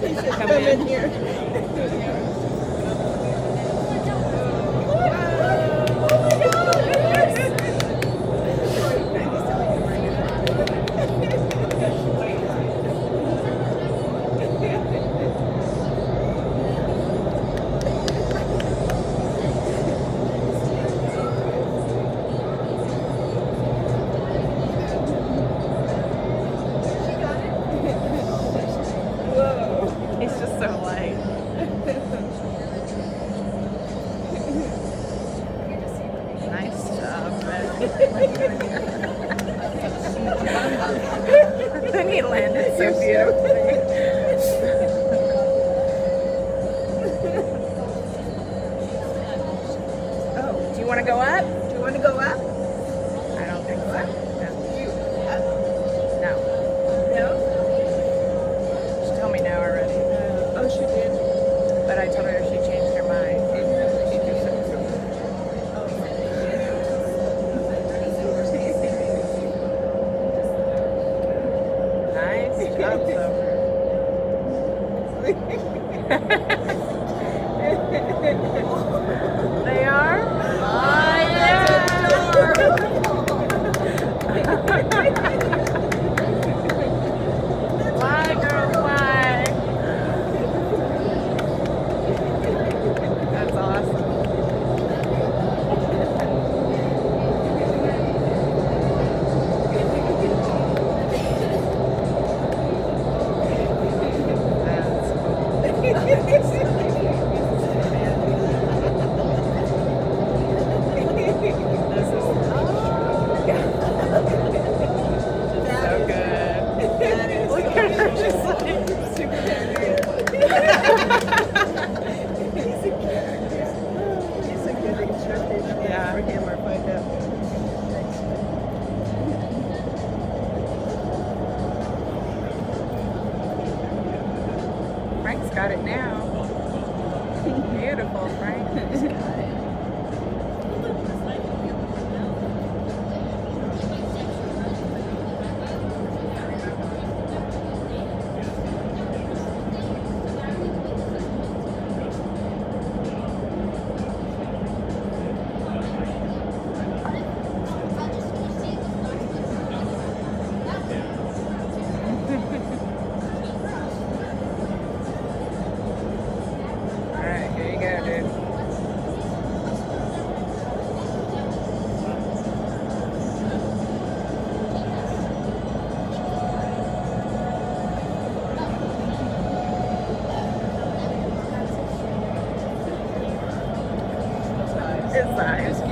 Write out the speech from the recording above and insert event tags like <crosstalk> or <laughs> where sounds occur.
Come in. He's <laughs> then he landed so beautifully. oh, do you want to go up? Do you want to go up? I don't think so. You up? No. No? no. She told me no already. Oh, she did. But I told her nice job, <laughs> <laughs> got it now. <laughs> Beautiful, right? <laughs> size.